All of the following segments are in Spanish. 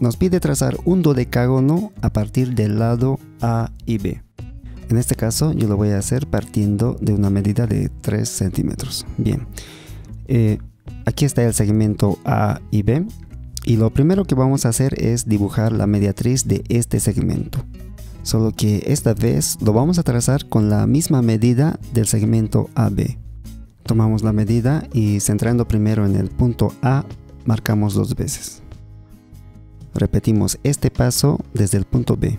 nos pide trazar un dodecágono a partir del lado A y B. En este caso yo lo voy a hacer partiendo de una medida de 3 centímetros. Bien, eh, aquí está el segmento A y B y lo primero que vamos a hacer es dibujar la mediatriz de este segmento. Solo que esta vez lo vamos a trazar con la misma medida del segmento AB. Tomamos la medida y centrando primero en el punto A, marcamos dos veces. Repetimos este paso desde el punto B.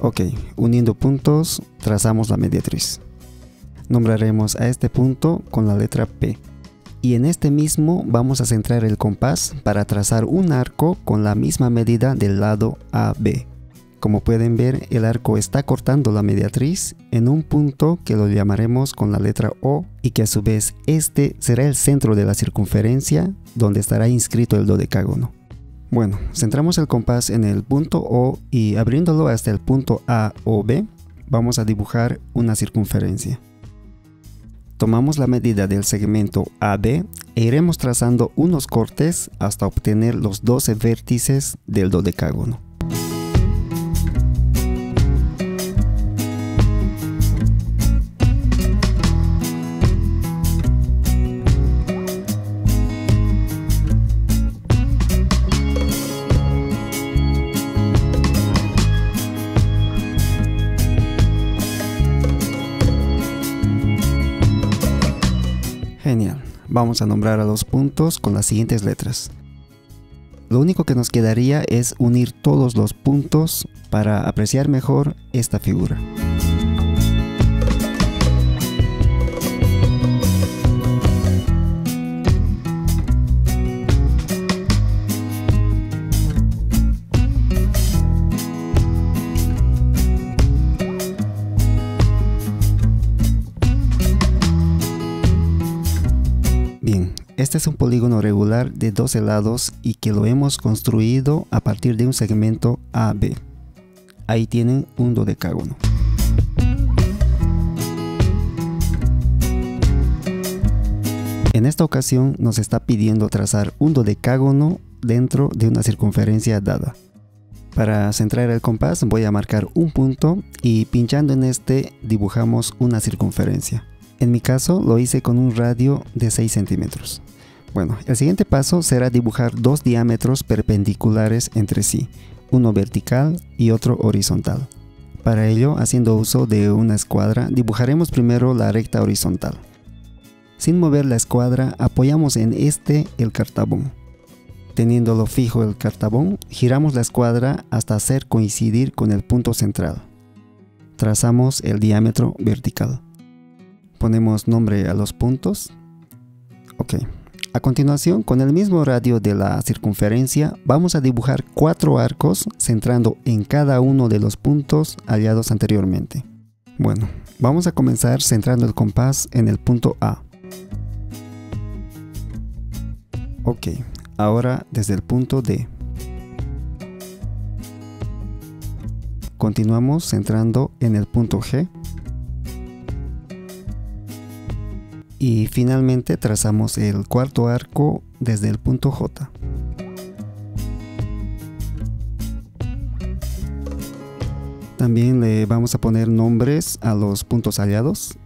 Ok, uniendo puntos, trazamos la mediatriz. Nombraremos a este punto con la letra P. Y en este mismo vamos a centrar el compás para trazar un arco con la misma medida del lado AB. Como pueden ver, el arco está cortando la mediatriz en un punto que lo llamaremos con la letra O y que a su vez este será el centro de la circunferencia donde estará inscrito el dodecágono. Bueno, centramos el compás en el punto O y abriéndolo hasta el punto A o B, vamos a dibujar una circunferencia. Tomamos la medida del segmento AB e iremos trazando unos cortes hasta obtener los 12 vértices del dodecágono. Genial. Vamos a nombrar a los puntos con las siguientes letras. Lo único que nos quedaría es unir todos los puntos para apreciar mejor esta figura. Este es un polígono regular de 12 lados y que lo hemos construido a partir de un segmento AB. Ahí tienen un dodecágono. En esta ocasión nos está pidiendo trazar un dodecágono dentro de una circunferencia dada. Para centrar el compás voy a marcar un punto y pinchando en este dibujamos una circunferencia. En mi caso lo hice con un radio de 6 centímetros. Bueno, el siguiente paso será dibujar dos diámetros perpendiculares entre sí, uno vertical y otro horizontal. Para ello, haciendo uso de una escuadra, dibujaremos primero la recta horizontal. Sin mover la escuadra, apoyamos en este el cartabón. Teniéndolo fijo el cartabón, giramos la escuadra hasta hacer coincidir con el punto central. Trazamos el diámetro vertical. Ponemos nombre a los puntos. Ok. A continuación, con el mismo radio de la circunferencia, vamos a dibujar cuatro arcos centrando en cada uno de los puntos hallados anteriormente. Bueno, vamos a comenzar centrando el compás en el punto A. Ok, ahora desde el punto D. Continuamos centrando en el punto G. y finalmente trazamos el cuarto arco desde el punto J. También le vamos a poner nombres a los puntos hallados.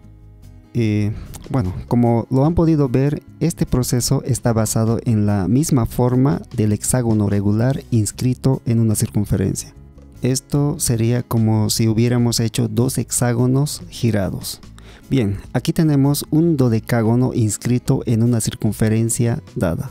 Y bueno, como lo han podido ver, este proceso está basado en la misma forma del hexágono regular inscrito en una circunferencia. Esto sería como si hubiéramos hecho dos hexágonos girados. Bien, aquí tenemos un dodecágono inscrito en una circunferencia dada.